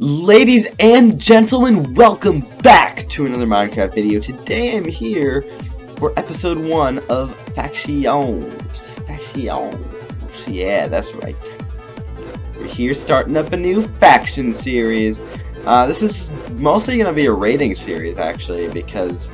Ladies and gentlemen, welcome back to another Minecraft video. Today I'm here for episode 1 of Factions. Factions. Yeah, that's right. We're here starting up a new faction series. Uh, this is mostly going to be a raiding series, actually, because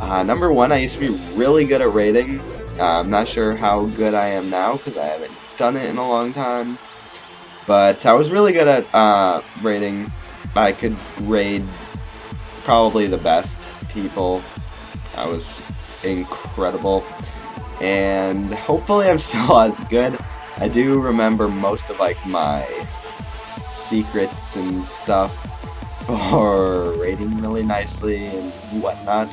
uh, number one, I used to be really good at raiding. Uh, I'm not sure how good I am now, because I haven't done it in a long time. But I was really good at uh, raiding. I could raid probably the best people. I was incredible. And hopefully I'm still as good. I do remember most of like my secrets and stuff for raiding really nicely and whatnot.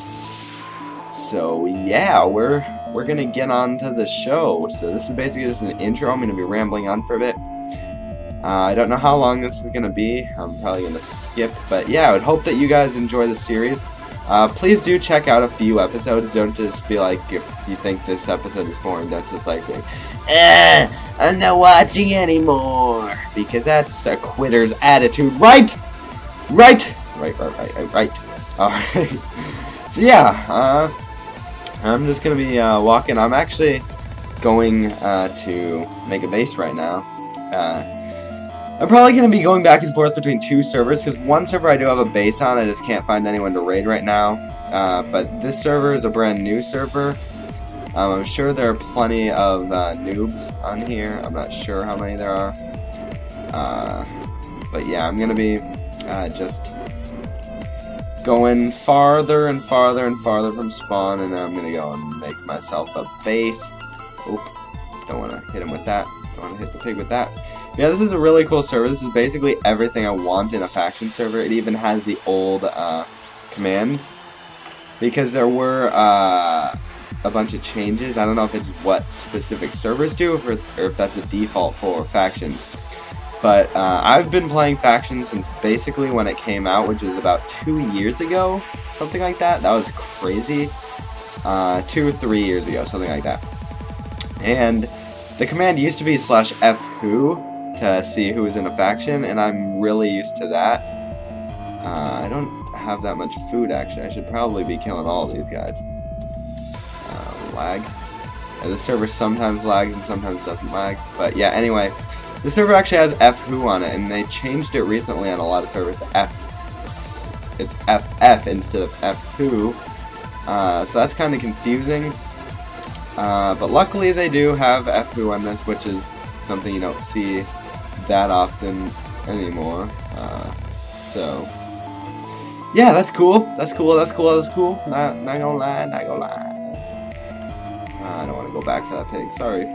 So yeah, we're we're gonna get on to the show. So this is basically just an intro. I'm gonna be rambling on for a bit. Uh, I don't know how long this is going to be. I'm probably going to skip. But yeah, I would hope that you guys enjoy the series. Uh, please do check out a few episodes. Don't just be like, if you think this episode is boring, don't just like, eh, I'm not watching anymore. Because that's a quitter's attitude, right? Right? Right, right, right, right, right. Alright. so yeah, uh, I'm just going to be uh, walking. I'm actually going uh, to make a base right now. I'm probably going to be going back and forth between two servers, because one server I do have a base on, I just can't find anyone to raid right now. Uh, but this server is a brand new server. Um, I'm sure there are plenty of uh, noobs on here. I'm not sure how many there are. Uh, but yeah, I'm going to be uh, just going farther and farther and farther from spawn, and I'm going to go and make myself a base. Oop, don't want to hit him with that. Don't want to hit the pig with that. Yeah, this is a really cool server. This is basically everything I want in a faction server. It even has the old uh, commands. Because there were uh, a bunch of changes. I don't know if it's what specific servers do or if, that's a default for factions. But uh, I've been playing factions since basically when it came out, which was about two years ago. Something like that. That was crazy. Uh, two or three years ago, something like that. And the command used to be slash f who, to see who's in a faction, and I'm really used to that. Uh, I don't have that much food, actually. I should probably be killing all these guys. Uh, lag. Yeah, the server sometimes lags and sometimes doesn't lag. But yeah, anyway. The server actually has F who on it, and they changed it recently on a lot of servers to F. It's FF instead of F who. Uh, so that's kind of confusing. Uh, but luckily they do have F who on this, which is something you don't see that often anymore. Uh, so, yeah, that's cool. That's cool. That's cool. That's cool. Not, not gonna lie. Not gonna lie. Uh, I don't want to go back to that pig. Sorry.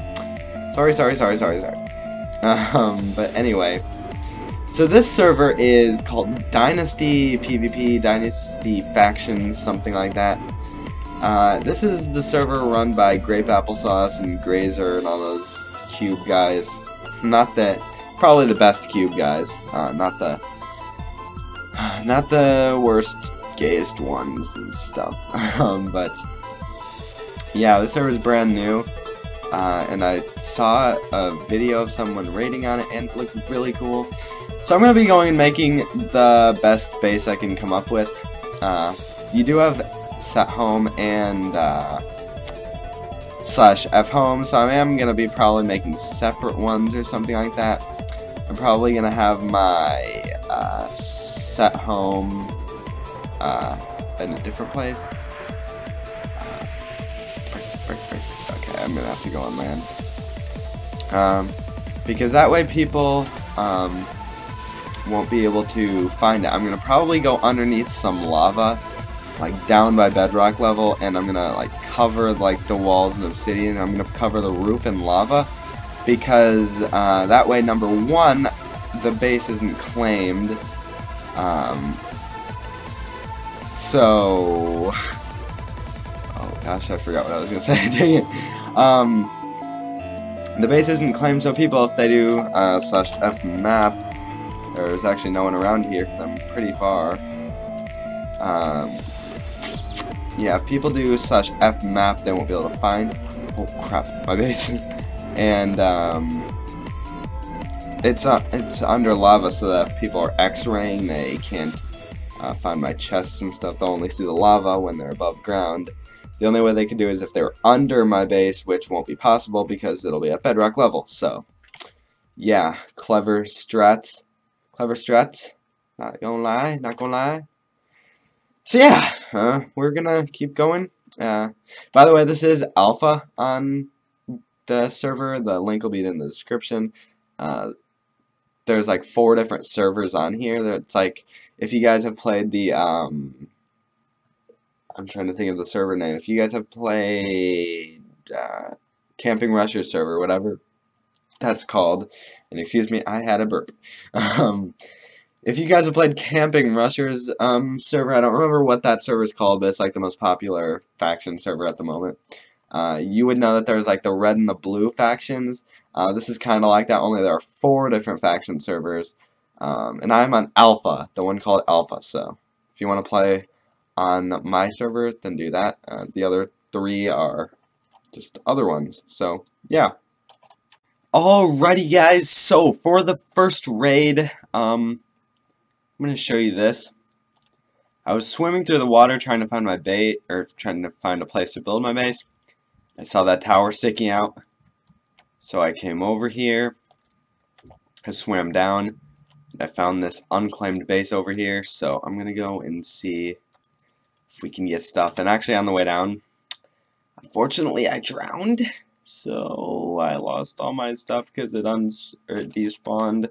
Sorry. Sorry. Sorry. Sorry. Sorry. Um, but anyway. So this server is called Dynasty PvP, Dynasty Factions, something like that. Uh, this is the server run by Grape Applesauce and Graser and all those cube guys. Not that probably the best cube guys. Uh, not the not the worst, gayest ones and stuff. um, but yeah, this server is brand new. Uh, and I saw a video of someone raiding on it and it looked really cool. So I'm going to be going and making the best base I can come up with. Uh, you do have set home and uh, slash f home, so I am going to be probably making separate ones or something like that. I'm probably gonna have my uh, set home uh, in a different place. Uh, frick, frick, frick. Okay, I'm gonna have to go on land. Um, because that way people um, won't be able to find it. I'm gonna probably go underneath some lava, like down by bedrock level, and I'm gonna like cover like the walls in obsidian. I'm gonna cover the roof in lava because uh, that way, number one, the base isn't claimed. Um, so, oh gosh, I forgot what I was gonna say. Dang it. Um, the base isn't claimed, so people, if they do uh, slash f map, there's actually no one around here. because I'm pretty far. Um, yeah, if people do slash f map, they won't be able to find. Oh crap, my base. and um, it's uh, it's under lava, so that if people are X-raying, they can't uh, find my chests and stuff. They'll only see the lava when they're above ground. The only way they can do is if they're under my base, which won't be possible because it'll be at bedrock level. So, yeah, clever strats. Clever strats. Not gonna lie, not gonna lie. So yeah, uh, we're gonna keep going. Uh, by the way, this is alpha on the server. The link will be in the description. Uh, there's like four different servers on here. It's like if you guys have played the um, I'm trying to think of the server name. If you guys have played uh, Camping Rusher server, whatever that's called, and excuse me, I had a burp. Um, if you guys have played Camping Rushers um, server, I don't remember what that server is called, but it's like the most popular faction server at the moment. Uh, you would know that there's like the red and the blue factions. Uh, this is kind of like that, only there are four different faction servers. Um, and I'm on Alpha, the one called Alpha. So if you want to play on my server, then do that. Uh, the other three are just other ones. So yeah. Alrighty guys, so for the first raid, um, I'm going to show you this. I was swimming through the water trying to find my bait, or trying to find a place to build my base. I saw that tower sticking out. So I came over here. I swam down. I found this unclaimed base over here. So I'm going to go and see if we can get stuff. And actually on the way down, unfortunately I drowned. So I lost all my stuff because it uns or despawned.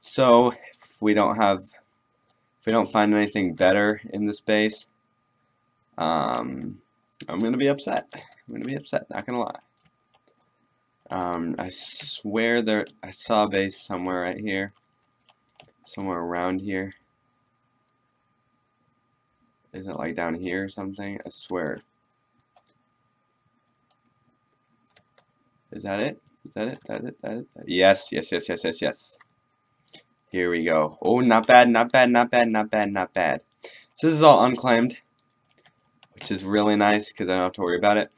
So if we don't have if we don't find anything better in this base, um, I'm going to be upset. I'm to be upset, not to lie. Um, I swear there, I saw a base somewhere right here. Somewhere around here. Is it like down here or something? I swear. Is that it? Is that it? That it? That it? Yes, yes, yes, yes, yes, yes. Here we go. Oh, not bad, not bad, not bad, not bad, not bad. So this is all unclaimed, which is really nice because I don't have to worry about it.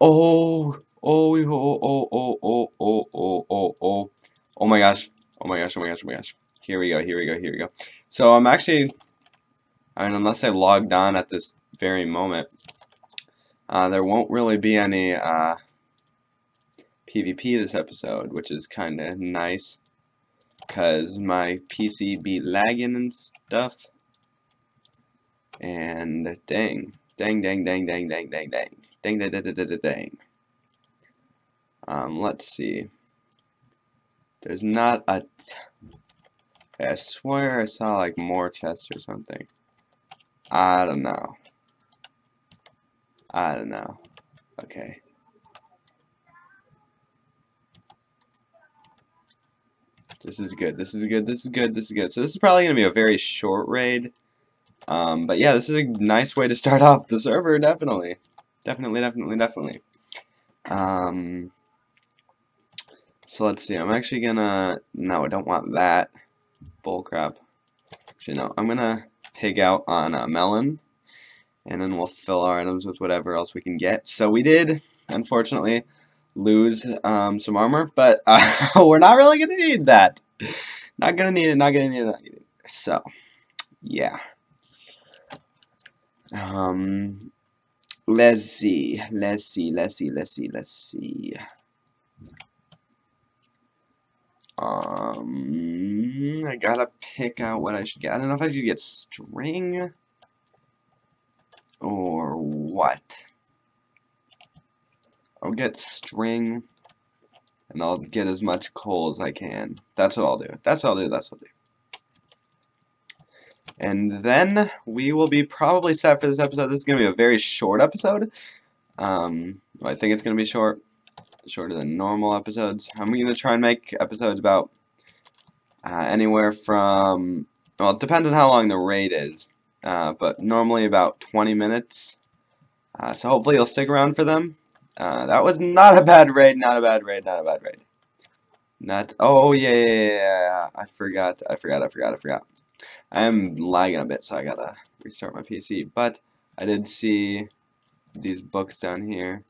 Oh, oh, oh, oh, oh, oh, oh, oh, oh, oh. Oh my gosh. Oh my gosh, oh my gosh, oh my gosh. Here we go, here we go, here we go. So I'm actually, I mean, unless I logged on at this very moment, uh, there won't really be any uh, PvP this episode, which is kind of nice because my PC be lagging and stuff. And dang, Dang, dang, dang, dang, dang, dang, dang. Dang, dang, dang, dang, dang, dang. Um, let's see. There's not a. I swear I saw like more chests or something. I don't know. I don't know. Okay. This is good. This is good. This is good. This is good. So this is probably going to be a very short raid. Um, but yeah, this is a nice way to start off the server, definitely. Definitely, definitely, definitely. Um, so let's see. I'm actually to... No, I don't want that. Bullcrap. Actually, no. I'm to pig out on a melon. And then we'll fill our items with whatever else we can get. So we did, unfortunately lose um, some armor, but uh, we're not really to need that. Not to need it, not to need it, not need it. So, yeah. Um, let's see, let's see, let's see, let's see, let's see. Um, I gotta pick out what I should get. I don't know if I should get string or what. I'll get string, and I'll get as much coal as I can. That's what I'll do. That's what I'll do. That's what I'll do. And then we will be probably set for this episode. This is going to be a very short episode. Um, I think it's going to be short, shorter than normal episodes. I'm going to try and make episodes about uh, anywhere from, well, it depends on how long the raid is, uh, but normally about 20 minutes. Uh, so hopefully you'll stick around for them. Uh, that was not a bad raid, not a bad raid, not a bad raid. Not, oh yeah, yeah, yeah, yeah, I forgot, I forgot, I forgot, I forgot. I am lagging a bit, so I gotta restart my PC, but I did see these books down here.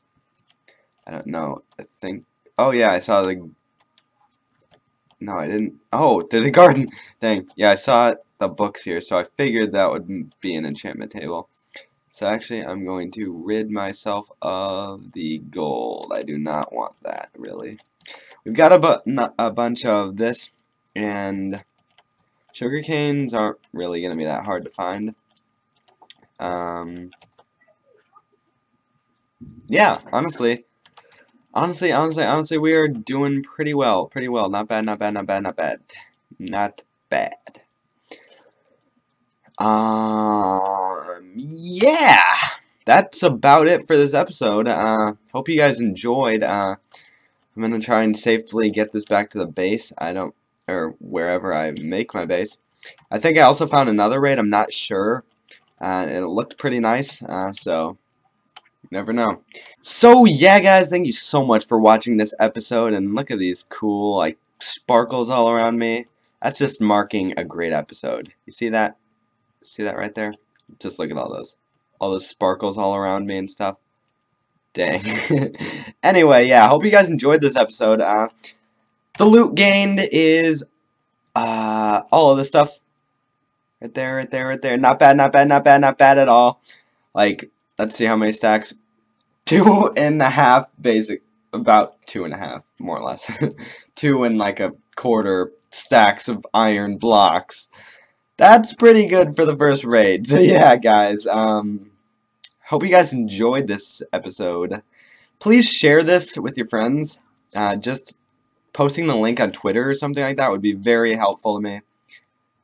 I don't know, I think, oh yeah, I saw the, No, I didn't. Oh, there's a garden. Dang. Yeah, I saw the books here, so I figured that would be an enchantment table. So actually, I'm going to rid myself of the gold. I do not want that, really. We've got a, bu a bunch of this, and sugar canes aren't really going to be that hard to find. Um, yeah, honestly, honestly, honestly, honestly, we are doing pretty well, pretty well. Not bad, not bad, not bad, not bad, not bad. Um, yeah, that's about it for this episode. Uh, hope you guys enjoyed. Uh, I'm gonna try and safely get this back to the base. I don't, or wherever I make my base. I think I also found another raid. I'm not sure. Uh, it looked pretty nice. Uh, so never know. So yeah, guys, thank you so much for watching this episode. And look at these cool like sparkles all around me. That's just marking a great episode. You see that? See that right there? Just look at all those. All those sparkles all around me and stuff. Dang. anyway, yeah, I hope you guys enjoyed this episode. Uh, the loot gained is uh, all of this stuff. Right there, right there, right there. Not bad, not bad, not bad, not bad at all. Like, let's see how many stacks. Two and a half, basic. About two and a half, more or less. two and like a quarter stacks of iron blocks. That's pretty good for the first raid. So yeah, guys, um, Hope you guys enjoyed this episode. Please share this with your friends. Uh, just posting the link on Twitter or something like that would be very helpful to me.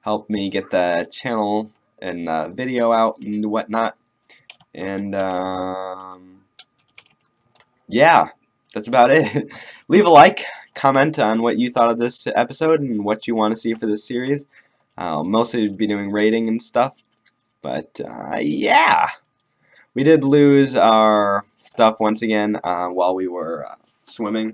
Help me get the channel and uh, video out and whatnot. And, um, yeah, that's about it. Leave a like, comment on what you thought of this episode and what you want to see for this series. I'll mostly be doing rating and stuff. But, uh, yeah we did lose our stuff once again uh, while we were uh, swimming.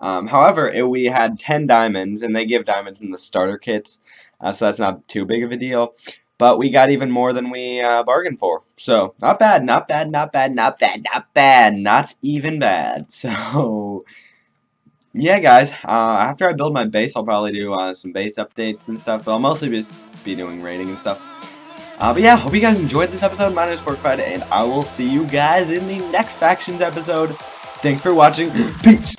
Um, however, it, we had 10 diamonds, and they give diamonds in the starter kits, uh, so that's not too big of a deal. But we got even more than we uh, bargained for. So, not bad, not bad, not bad, not bad, not bad, not even bad. So, yeah, guys, uh, after I build my base, I'll probably do uh, some base updates and stuff. But I'll mostly just be doing raiding and stuff. Uh, but yeah, hope you guys enjoyed this episode. My name is Forkified, and I will see you guys in the next Factions episode. Thanks for watching. Peace.